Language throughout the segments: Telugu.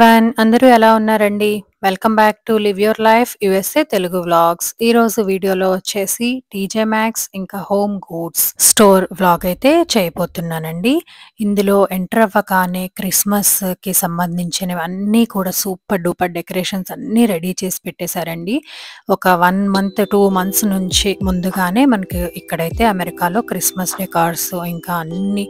ఎవ్రీవన్ అందరూ ఎలా ఉన్నారండి? Welcome back to live your life USA Telugu vlogs. ఈ రోజు వీడియోలో వచ్చేసి టీజే మ్యాక్స్ ఇంకా హోమ్ గూడ్స్ స్టోర్ వ్లాగ్ అయితే చేయబోతున్నానండి. ఇందులో ఎంటర్ అవ్వగానే క్రిస్మస్‌కి సంబంధించినవి అన్నీ కూడా సూపర్ డూపర్ డెకరేషన్స్ అన్నీ రెడీ చేసి పెట్టేశారండి. ఒక వన్ మంత్, టూ మంత్స్ నుంచి ముందుగానే మనకి ఇక్కడైతే అమెరికాలో క్రిస్మస్ డెకార్స్ ఇంకా అన్ని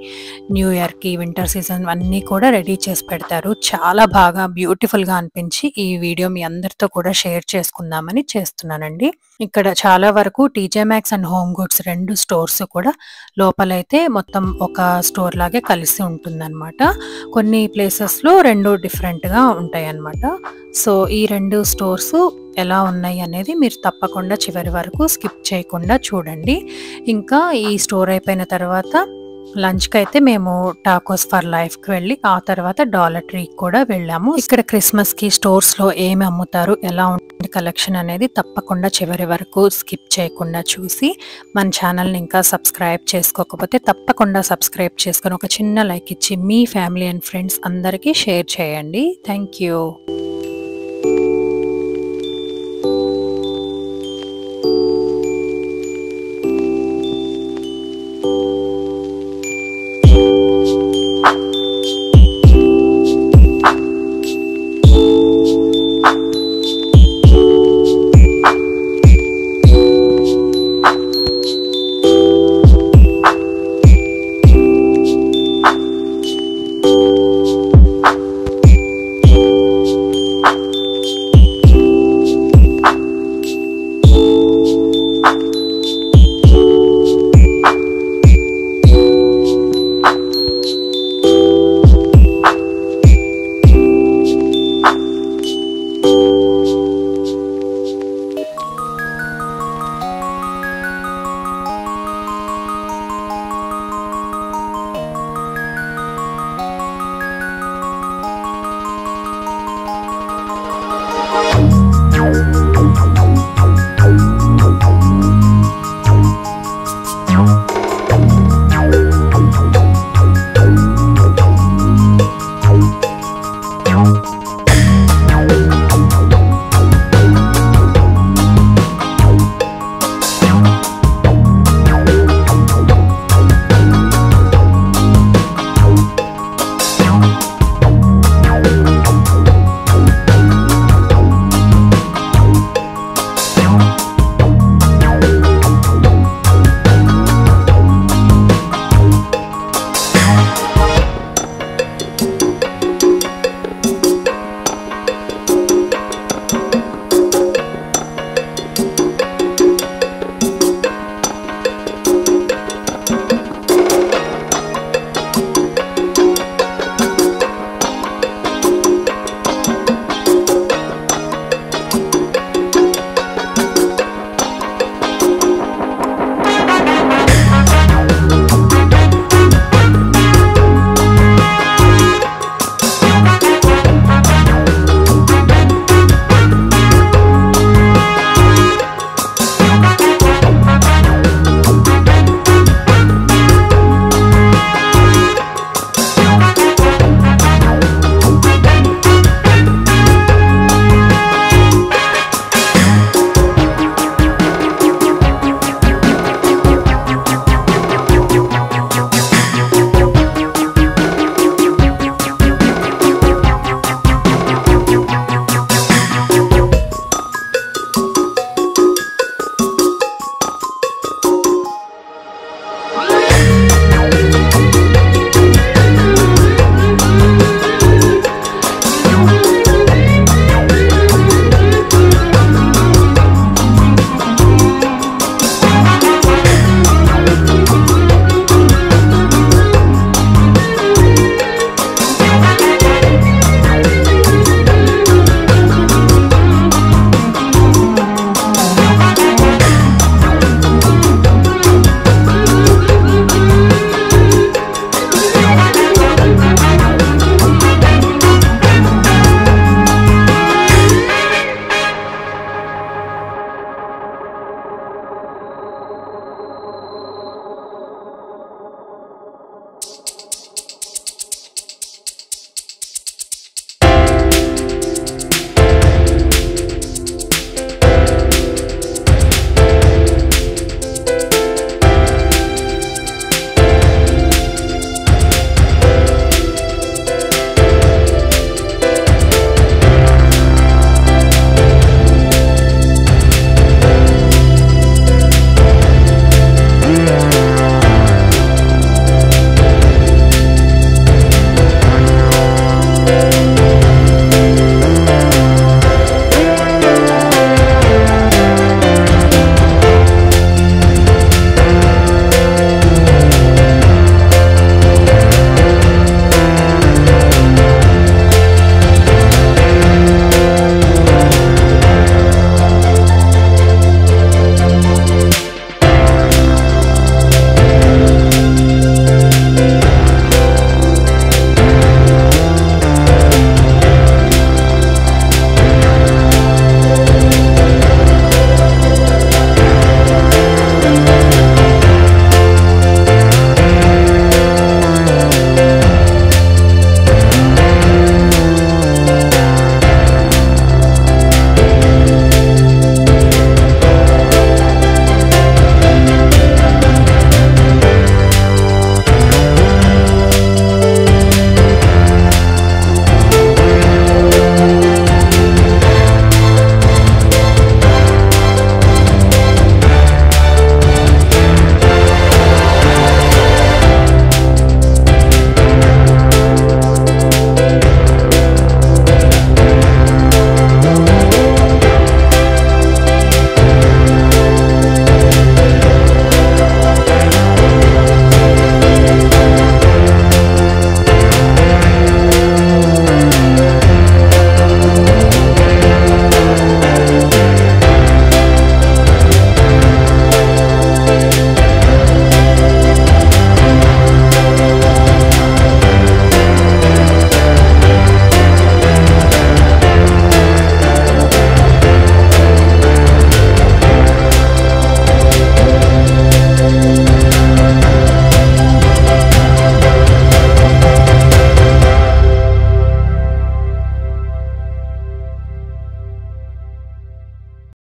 న్యూ ఇయర్కి వింటర్ సీజన్ అన్నీ కూడా రెడీ చేసి పెడతారు. చాలా బాగా బ్యూటిఫుల్గా అనిపించి ఈ వీడియో మీ అందరితో కూడా షేర్ చేసుకుందామని చేస్తున్నానండి. ఇక్కడ చాలా వరకు TJ Maxx and home goods రెండు స్టోర్స్ కూడా లోపలైతే మొత్తం ఒక స్టోర్ లాగే కలిసి ఉంటుందన్నమాట. కొన్ని ప్లేసెస్‌లో రెండు డిఫరెంట్‌గా ఉంటాయన్నమాట. సో, ఈ రెండు స్టోర్స్ ఎలా ఉన్నాయి అనేది మీరు తప్పకుండా చివరి వరకు స్కిప్ చేయకుండా చూడండి. ఇంకా ఈ స్టోర్ అయిపోయిన తర్వాత లంచ్కి అయితే మేము టాకోస్ ఫర్ లైఫ్‌కి వెళ్ళి ఆ తర్వాత డాలర్ ట్రీకి కూడా వెళ్ళాము. ఇక్కడ క్రిస్మస్‌కి స్టోర్స్‌లో ఏమి అమ్ముతారు, ఎలా ఉంటుంది కలెక్షన్ అనేది తప్పకుండా చివరి వరకు స్కిప్ చేయకుండా చూసి మన ఛానల్‌ని ఇంకా సబ్స్క్రైబ్ చేసుకోకపోతే తప్పకుండా సబ్స్క్రైబ్ చేసుకొని ఒక చిన్న లైక్ ఇచ్చి మీ ఫ్యామిలీ అండ్ ఫ్రెండ్స్ అందరికీ షేర్ చేయండి. Thank you.